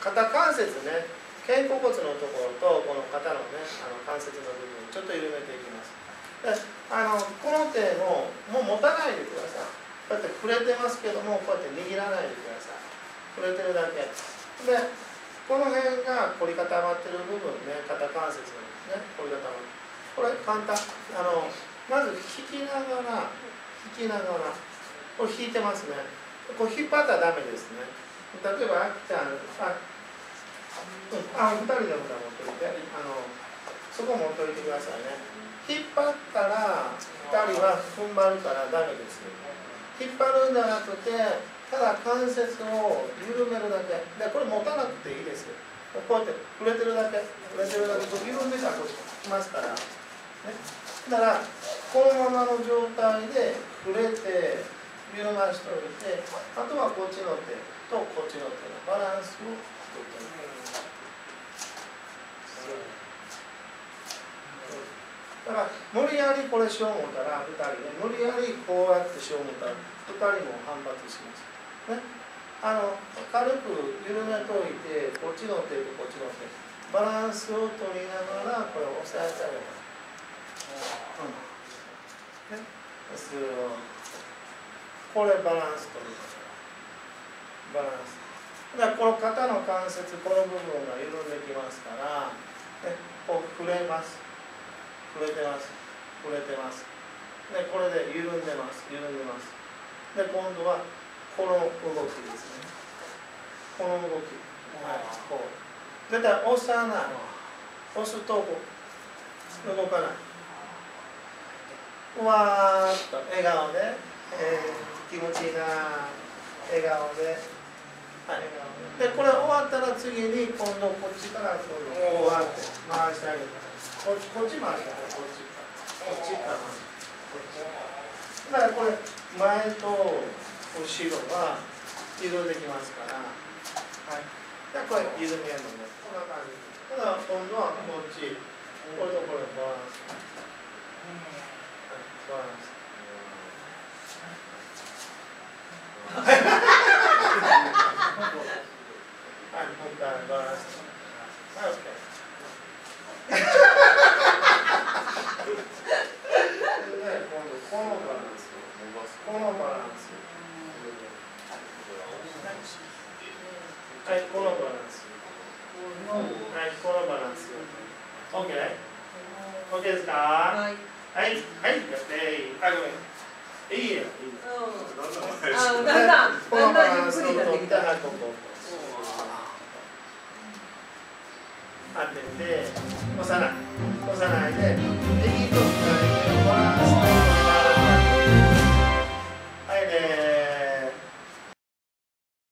肩関節ね肩甲骨のところとこの肩のねあの関節の部分ちょっと緩めていきます。であのこの手ももう持たないでください。こうやって触れてますけどもこうやって握らないでください。触れてるだけ。でこの辺が凝り固まってる部分ね肩関節のね凝り固まってこれ簡単。あのまず引きながら引きながらこれ引いてますね。これ引っ張ったらダメですね。例えばあきちゃんあ、うん、あ2人でも持っておいてあのそこ持っておいてくださいね。引っ張ったら2人は踏ん張るからダメです引っ張るんじゃなくてただ関節を緩めるだけ。でこれ持たなくていいですこうやって触れてるだけ。触れてるだけ。緩んでからこうしますから。ね、だからこのままの状態で触れて緩ましておいてあとはこっちの手とこっちの手のバランスを作っておくだから無理やりこれしよう思ったら2人ね無理やりこうやってしよう思ったら2人も反発します。ね。あの軽く緩めといてこっちの手とこっちの手バランスを取りながらこれを押さえてあげます。うん。ね、これバランス取るバランスだからこの肩の関節この部分が緩んできますから、ね、こう触れます。触れてます。触れてます。でこれで緩んでます。緩んでます。で今度はこの動きですね。この動き。はい。こう。絶対押さない。押すとこ。う動かない。わーっと。笑顔で、気持ちいいな笑顔で、はい、で。これ終わったら次に今度こっちからこうわーって回してあげる。こっちこっち回してあげる。こっちこっちから回してだからこれ前と後ろは移動できますから。はい。じゃこれ緩めるのねこんな感じ。ただ今度はこっち。これとこれバランスはい、もう一回バランス。はい、OK。今度このバランスこのバランス。はい、このバランス。はい、このバランス。OK?OK ですかはい。はい、はい、やって、あ、ごめん。いいよ。あ、だんだん、だんだんゆっくりなってきた。当てて、押さない。押さないで、右